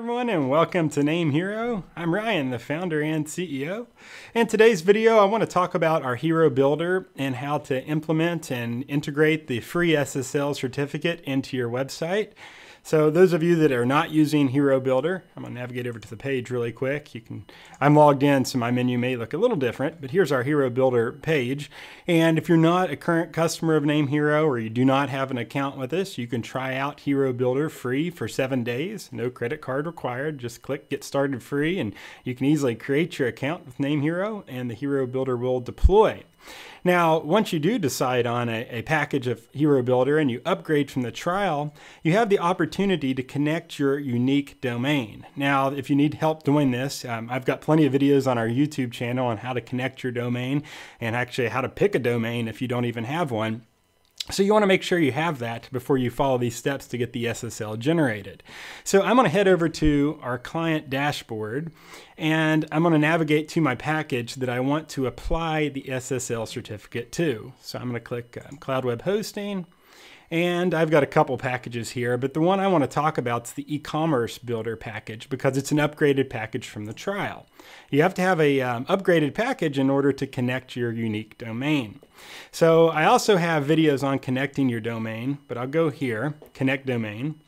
everyone, and welcome to Name Hero. I'm Ryan, the founder and CEO. In today's video, I want to talk about our Hero Builder and how to implement and integrate the free SSL certificate into your website. So those of you that are not using Hero Builder, I'm to navigate over to the page really quick. You can I'm logged in, so my menu may look a little different, but here's our Hero Builder page. And if you're not a current customer of Name Hero or you do not have an account with us, you can try out Hero Builder free for 7 days. No credit card required. Just click get started free and you can easily create your account with Name Hero and the Hero Builder will deploy. Now, once you do decide on a, a, package of Hero Builder and you upgrade from the trial, you have the opportunity to connect your unique domain. Now, if you need help doing this, um, I've got plenty of videos on our YouTube channel on how to connect your domain and actually how to pick a domain if you don't even have one. So you want to make sure you have that before you follow these steps to get the SSL generated. So I'm going to head over to our client dashboard and I'm going to navigate to my package that I want to apply the SSL certificate to. So I'm going to click um, Cloud Web Hosting and I've got a couple packages here, but the one I want to talk about is the e-commerce builder package because it's an upgraded package from the trial. You have to have a um, upgraded package in order to connect your unique domain. So I also have videos on connecting your domain, but I'll go here, connect domain.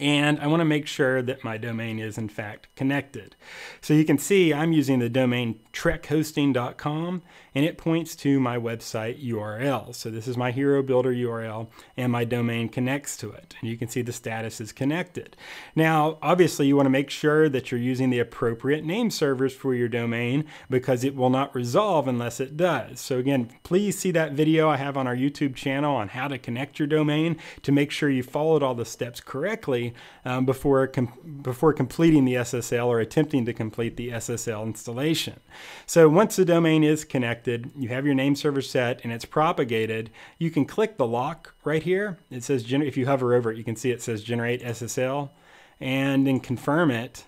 And I want to make sure that my domain is in fact connected. So you can see I'm using the domain trekhosting.com and it points to my website URL. So this is my Hero Builder URL and my domain connects to it. And you can see the status is connected. Now, obviously you want to make sure that you're using the appropriate name servers for your domain because it will not resolve unless it does. So again, please see that video I have on our YouTube channel on how to connect your domain to make sure you followed all the steps correctly um, before, com before completing the SSL or attempting to complete the SSL installation. So once the domain is connected, connected, you have your name server set, and it's propagated, you can click the lock right here. It says, if you hover over it, you can see it says generate SSL, and then confirm it.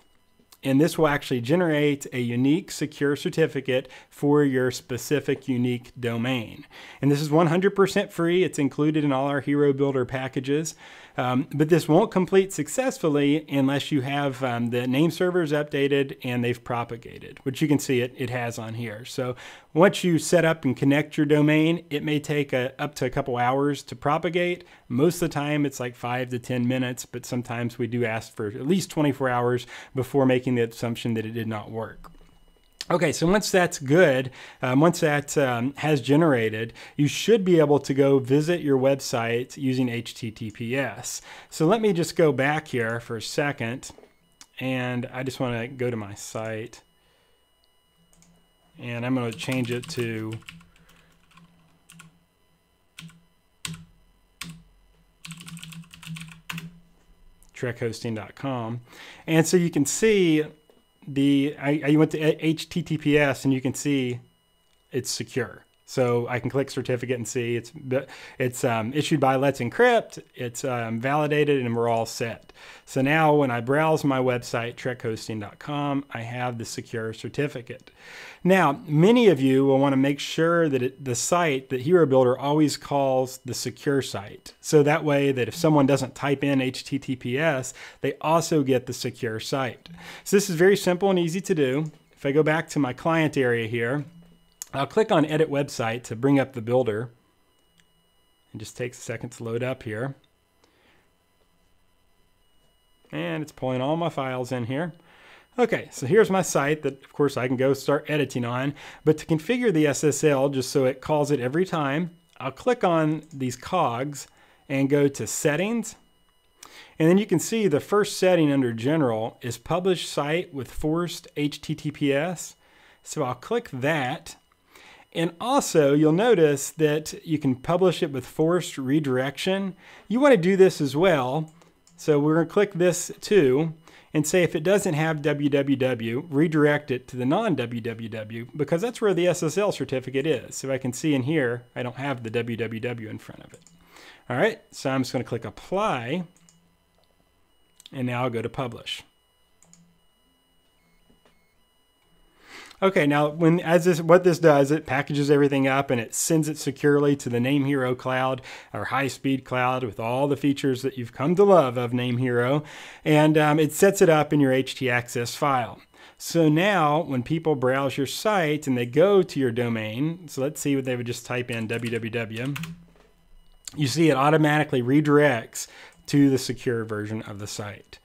And this will actually generate a unique secure certificate for your specific unique domain. And this is 100% free. It's included in all our Hero Builder packages. Um, but this won't complete successfully unless you have um, the name servers updated and they've propagated, which you can see it, it has on here. So once you set up and connect your domain, it may take a, up to a couple hours to propagate. Most of the time it's like five to 10 minutes, but sometimes we do ask for at least 24 hours before making the assumption that it did not work. Okay, so once that's good, um, once that um, has generated, you should be able to go visit your website using HTTPS. So let me just go back here for a second, and I just want to go to my site, and I'm going to change it to trekhosting.com. And so you can see the I, I went to HTTPS and you can see it's secure. So I can click certificate and see it's it's um, issued by Let's Encrypt. It's um, validated and we're all set. So now when I browse my website trekhosting.com, I have the secure certificate. Now many of you will want to make sure that it, the site that Hero Builder always calls the secure site. So that way that if someone doesn't type in HTTPS, they also get the secure site. So this is very simple and easy to do. If I go back to my client area here, I'll click on Edit Website to bring up the builder. It just takes a second to load up here. And it's pulling all my files in here. Okay, so here's my site that, of course, I can go start editing on. But to configure the SSL, just so it calls it every time, I'll click on these cogs and go to Settings. And then you can see the first setting under General is Publish Site with Forced HTTPS. So I'll click that and also, you'll notice that you can publish it with forced redirection. You want to do this as well. So we're going to click this too and say if it doesn't have www, redirect it to the non-www because that's where the SSL certificate is. So I can see in here, I don't have the www in front of it. All right, so I'm just going to click apply and now I'll go to publish. Okay, now when as this what this does, it packages everything up and it sends it securely to the Name Hero cloud, our high-speed cloud with all the features that you've come to love of Name Hero, and um, it sets it up in your htaccess file. So now when people browse your site and they go to your domain, so let's see what they would just type in www, you see it automatically redirects to the secure version of the site.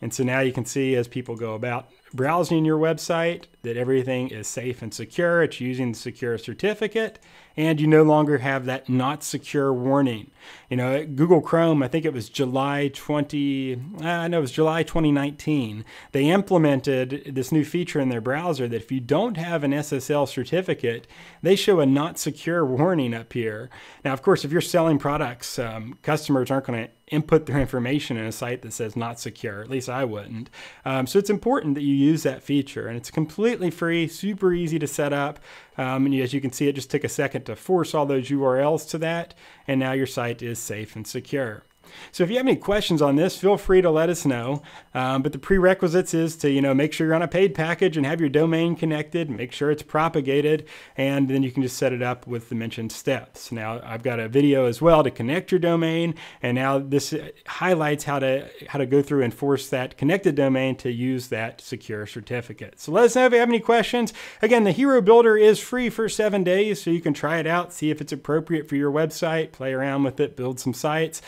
And so now you can see as people go about browsing your website that everything is safe and secure. It's using the secure certificate and you no longer have that not secure warning. You know, Google Chrome, I think it was July 20, I know it was July 2019, they implemented this new feature in their browser that if you don't have an SSL certificate, they show a not secure warning up here. Now, of course, if you're selling products, um, customers aren't going to input their information in a site that says not secure. At least I wouldn't. Um, so it's important that you use that feature, and it's completely free, super easy to set up. Um, and as you can see, it just took a second to force all those URLs to that, and now your site is safe and secure. So if you have any questions on this, feel free to let us know. Um, but the prerequisites is to you know make sure you're on a paid package and have your domain connected, make sure it's propagated, and then you can just set it up with the mentioned steps. Now I've got a video as well to connect your domain, and now this highlights how to how to go through and force that connected domain to use that secure certificate. So let us know if you have any questions. Again, the Hero Builder is free for seven days, so you can try it out, see if it's appropriate for your website, play around with it, build some sites.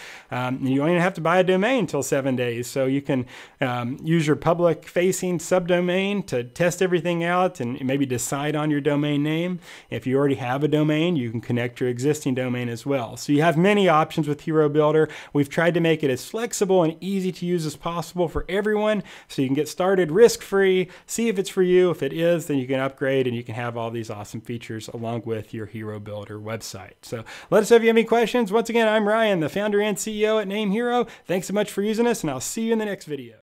Um, you don't even have to buy a domain until seven days. So you can um, use your public facing subdomain to test everything out and maybe decide on your domain name. If you already have a domain, you can connect your existing domain as well. So you have many options with Hero Builder. We've tried to make it as flexible and easy to use as possible for everyone so you can get started risk free, see if it's for you. If it is, then you can upgrade and you can have all these awesome features along with your Hero Builder website. So let us know if you have any questions. Once again, I'm Ryan, the founder and CEO at Name Hero. Thanks so much for using us, and I'll see you in the next video.